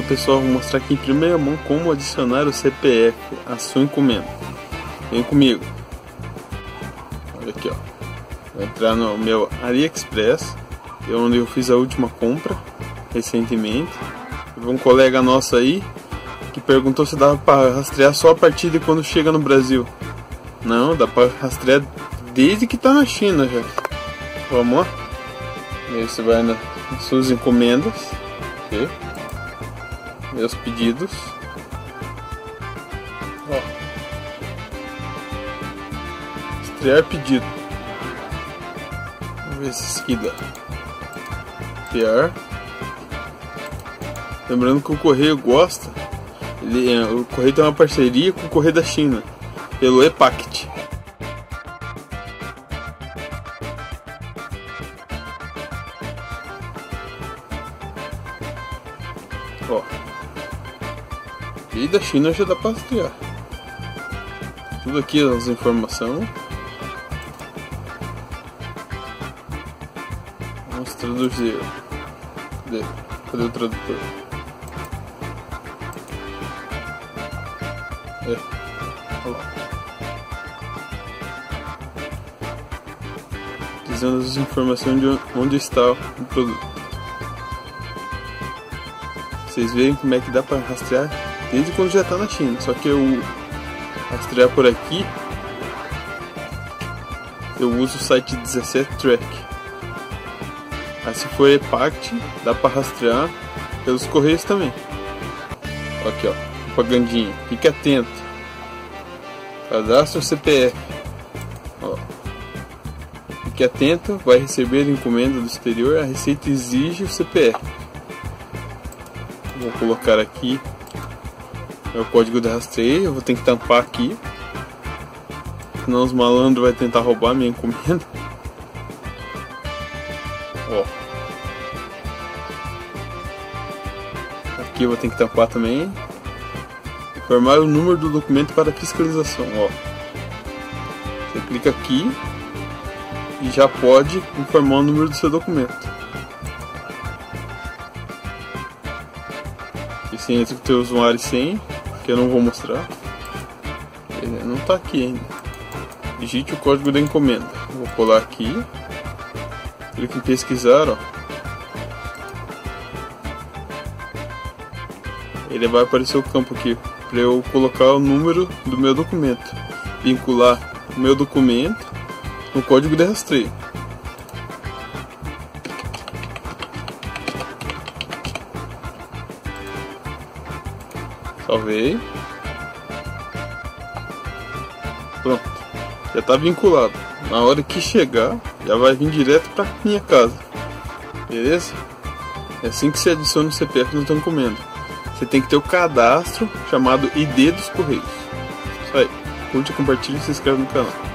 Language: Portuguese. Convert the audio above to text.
Fala pessoal, vou mostrar aqui em primeira mão como adicionar o CPF à sua encomenda. Vem comigo. Olha aqui ó. Vou entrar no meu AliExpress, é onde eu fiz a última compra recentemente. Um colega nosso aí que perguntou se dava para rastrear só a partir de quando chega no Brasil. Não, dá para rastrear desde que tá na China já. Vamos lá. Aí você vai nas suas encomendas. Okay meus pedidos. Ó. Estrear pedido. Vamos ver se isso aqui dá. Criar. Lembrando que o correio gosta. Ele, é, o correio tem uma parceria com o correio da China pelo EPACT. Ó. E da China já dá pra criar. Tudo aqui as informações. Vamos traduzir. Cadê? Cadê o tradutor? É. Olha lá. Dizendo as informações de onde está o produto. Vocês veem como é que dá para rastrear desde quando já está na China. Só que eu rastrear por aqui, eu uso o site 17 Track. Aí se for EPACT, dá para rastrear pelos correios também. Aqui ó, propagandinha. Fique atento. Cadastre o CPF. Ó. Fique atento, vai receber encomenda do exterior. A Receita exige o CPF. Vou colocar aqui é o código de rastreio, eu vou ter que tampar aqui. Senão os malandros vão tentar roubar minha encomenda. Ó. Aqui eu vou ter que tampar também. Informar o número do documento para fiscalização, ó. Você clica aqui e já pode informar o número do seu documento. E você entra com o teu usuário senha que eu não vou mostrar. Ele não está aqui ainda. Digite o código da encomenda. Vou colar aqui. Clique em pesquisar, ó. Ele vai aparecer o campo aqui para eu colocar o número do meu documento, vincular o meu documento no código de rastreio. Salvei. Pronto. Já está vinculado. Na hora que chegar, já vai vir direto para minha casa. Beleza? É assim que se adiciona o CPF no teu comendo. Você tem que ter o cadastro chamado ID dos Correios. Isso aí. Curte, compartilha e se inscreve no canal.